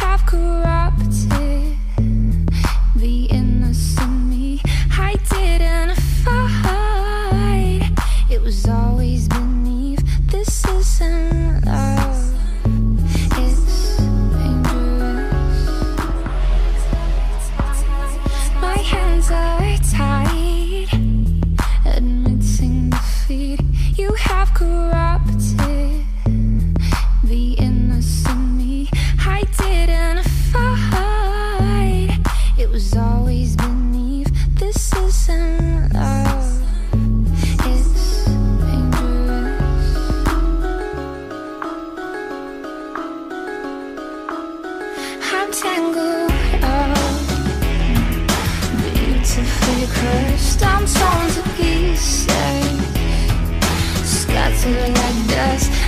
have corrupted the innocent me. I didn't fight, it was always beneath. This isn't love, it's dangerous. My hands are tied, admitting defeat. You have corrupted. Up, beautifully crushed. I'm torn to pieces, scattered like dust.